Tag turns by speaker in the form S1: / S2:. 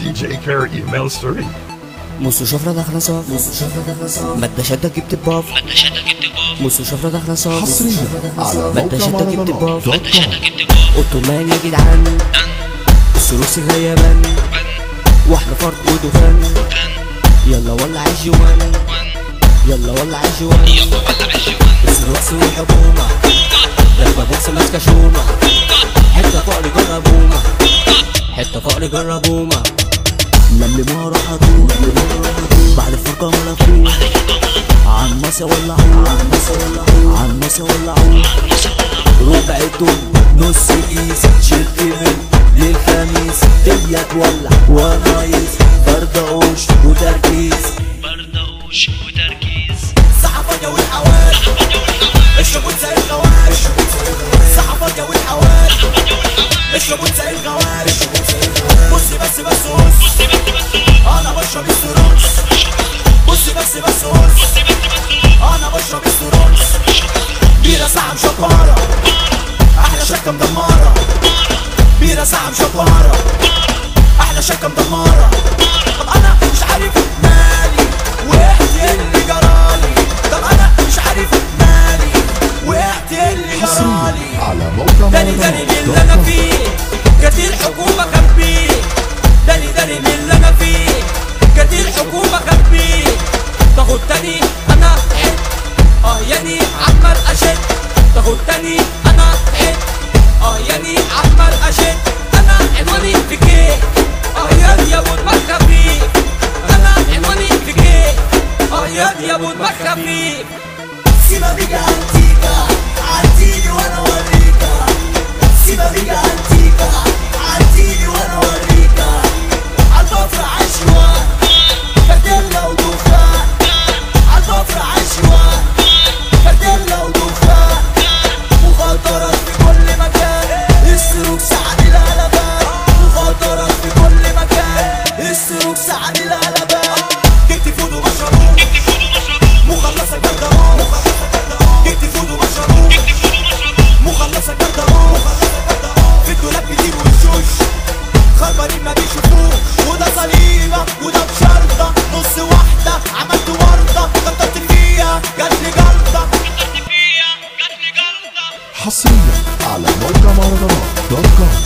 S1: DJ Care email story.
S2: موسو شفرة داخلة صاف. موسو شفرة داخلة صاف. مادة شدة جبت باف مادة شدة جبت باف موسو شفرة داخلة صاف. حصريا على مادة شدة جبت باف دوت كوم. أوتومان يا جدعان. السروس غيابان وإحنا فرق ودخان. يلا ولع الجوان يلا ولع الجوان السروس والحكومة لما بوكس ماسكة شومة. حتة فقر جربومة حتة فقر جربومة
S3: لملموها راح اطول بعد الفرقة ولا فوق عن مصر ولعوه عن مصر. ولعوه ربع الدم نص كيس شلت من للخميس. دنيا تولع ونايس. بردقوش وتركيز. بردوش وتركيز.
S2: والحواري الشبوت زي الغواري بس بس قرص أنا بشرب استروكس بيرة ساعة مشبارة. أحلى شكة مدمارة بيرة ساعة مشبارة. أحلى شكة مدمارة طب أنا مش عارف مالي. وايه اللي جرالي. طب أنا مش عارف مالي. وايه اللي جرالي.
S4: على موقع تاني تاني اللي أنا فيه
S2: كتير حكومة كان ضغطني أنا حت آه ياني عمال اشد أنا عنواني في كيك. آه يا يا بود مخفي أنا عنواني في كيك. آه يا يا بود مخفي سيبك أنتيكا. عديني وأنا اوريك
S4: Don't go.